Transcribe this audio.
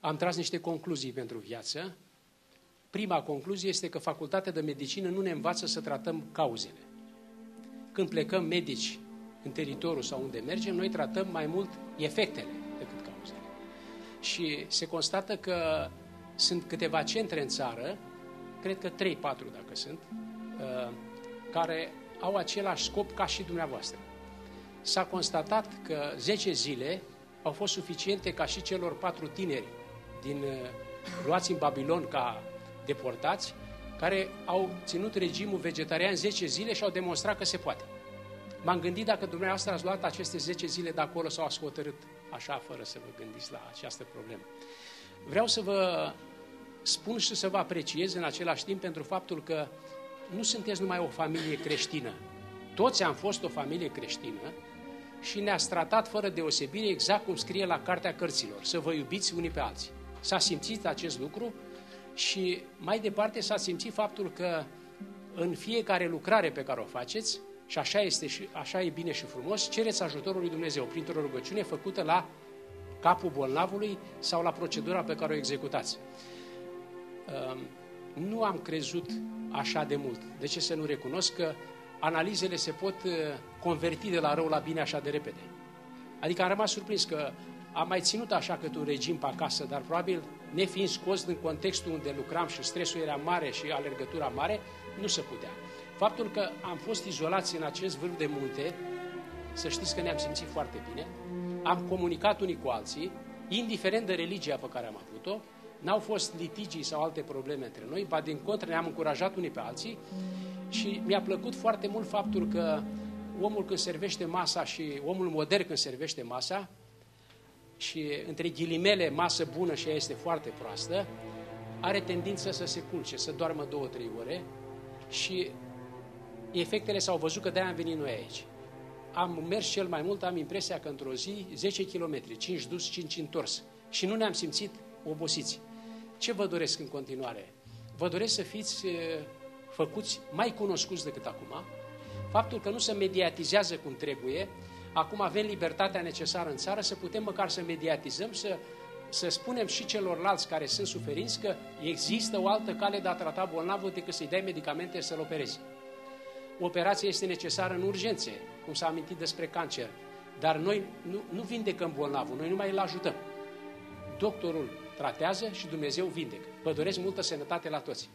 am tras niște concluzii pentru viață. Prima concluzie este că facultatea de medicină nu ne învață să tratăm cauzele. Când plecăm medici în teritoriul sau unde mergem, noi tratăm mai mult efectele decât cauzele. Și se constată că sunt câteva centre în țară, cred că 3-4 dacă sunt, uh, care au același scop ca și dumneavoastră. S-a constatat că 10 zile au fost suficiente ca și celor patru tineri din uh, luați în Babilon ca deportați, care au ținut regimul vegetarian 10 zile și au demonstrat că se poate. M-am gândit dacă dumneavoastră ați luat aceste 10 zile de acolo sau ați hotărât așa, fără să vă gândiți la această problemă. Vreau să vă spun și să vă apreciez în același timp pentru faptul că nu sunteți numai o familie creștină. Toți am fost o familie creștină și ne-ați tratat fără deosebire exact cum scrie la Cartea Cărților, să vă iubiți unii pe alții. S-a simțit acest lucru și mai departe s-a simțit faptul că în fiecare lucrare pe care o faceți, și așa, este și așa e bine și frumos, cereți ajutorul lui Dumnezeu printr-o rugăciune făcută la capul bolnavului sau la procedura pe care o executați. Ehm, nu am crezut așa de mult. De ce să nu recunosc că analizele se pot eh, converti de la rău la bine așa de repede? Adică am rămas surprins că am mai ținut așa cât un regim pe acasă, dar probabil, nefiind scos din contextul unde lucram și stresul era mare și alergătura mare, nu se putea. Faptul că am fost izolați în acest vârf de munte, să știți că ne-am simțit foarte bine, am comunicat unii cu alții, indiferent de religia pe care am avut-o, n-au fost litigii sau alte probleme între noi, ba din contră ne-am încurajat unii pe alții și mi-a plăcut foarte mult faptul că omul când servește masa și omul modern când servește masa, și între ghilimele masă bună și ea este foarte proastă, are tendință să se culce, să doarmă două, trei ore și efectele s-au văzut că de-aia am venit noi aici. Am mers cel mai mult, am impresia că într-o zi 10 km, 5 dus, 5 întors și nu ne-am simțit obosiți. Ce vă doresc în continuare? Vă doresc să fiți făcuți mai cunoscuți decât acum, faptul că nu se mediatizează cum trebuie, acum avem libertatea necesară în țară să putem măcar să mediatizăm, să, să spunem și celorlalți care sunt suferinți că există o altă cale de a trata bolnavul decât să-i dai medicamente să-l operezi. Operația este necesară în urgențe, cum s-a amintit despre cancer, dar noi nu, nu vindecăm bolnavul, noi numai îl ajutăm. Doctorul tratează și Dumnezeu vindecă. Vă doresc multă sănătate la toți!